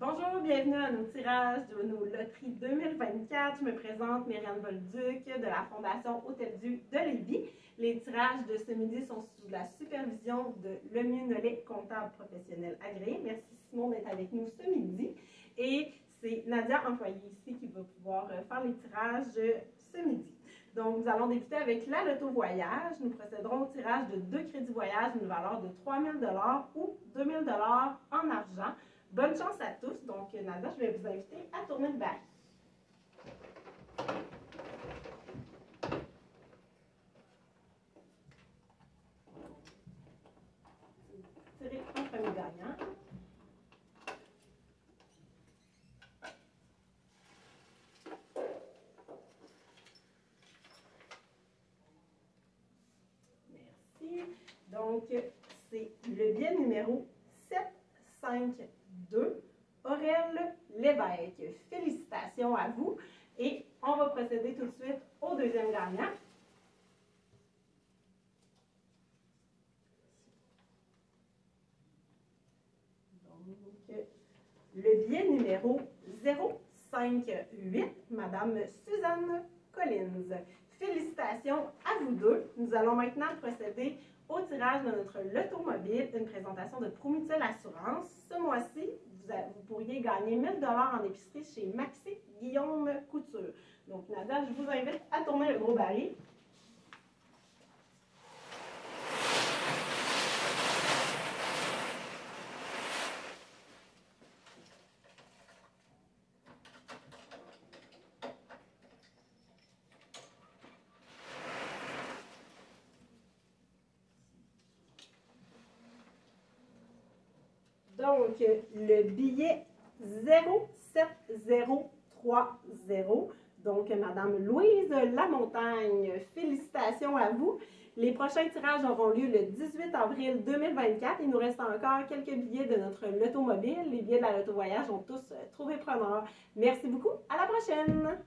Bonjour, bienvenue à nos tirages de nos loteries 2024. Je me présente Myriam Bolduc de la Fondation Hôtel Dieu de Lévis. Les tirages de ce midi sont sous la supervision de Lemieux Nollet, comptable professionnel agréé. Merci Simon d'être avec nous ce midi. Et c'est Nadia, employée ici, qui va pouvoir euh, faire les tirages ce midi. Donc, nous allons débuter avec la Loto Voyage. Nous procéderons au tirage de deux crédits voyage d'une valeur de 3 000 ou 2 000 en argent. Bonne chance à tous. Donc, Nadia, je vais vous inviter à tourner le bac. Tirez un premier gagnant. Merci. Donc, c'est le billet numéro 752, Aurel Lévesque. Félicitations à vous. Et on va procéder tout de suite au deuxième gagnant. Donc, le billet numéro 058, Madame Suzanne Collins. Félicitations à vous deux. Nous allons maintenant procéder au tirage de notre lotomobile, une présentation de Assurance. Ce mois-ci, vous, vous, pourriez gagner 1000 en épicerie chez Maxi Guillaume Couture. Donc, Nadia, je vous invite à tourner le gros baril. Donc, le billet 07030. Donc, Madame Louise Lamontagne, félicitations à vous. Les prochains tirages auront lieu le 18 avril 2024. Il nous reste encore quelques billets de notre loto mobile. Les billets de la loto voyage ont tous trouvé preneur. Merci beaucoup. À la prochaine!